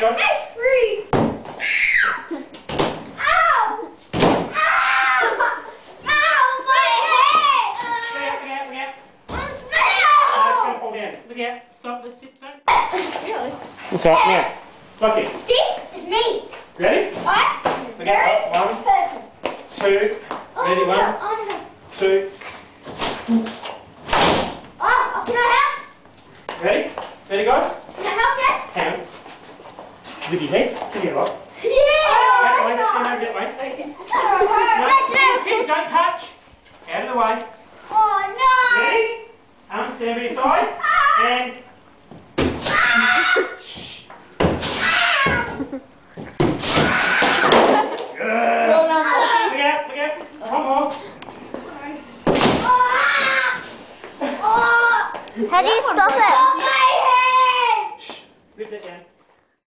Sean? It's free. Ow! Ow! Ow, my head! Look out, look out, look out. I'm going to. Look out. Stop, What's up now? Look. This is me. Ready? I'm One. Person. Two. Oh, Ready? One. Oh, no. Two. Oh, can I help? Ready? Ready, guys? No. With your head. Give me a rock. Yeah. That way. Stand over that way. No, Tim, don't touch. Out of the way. Oh no. Ready? Arms down by your side. Ah! And good. Look out, look out. One more. Oh, How do you stop it? Stop my head. Shh. Lift that down.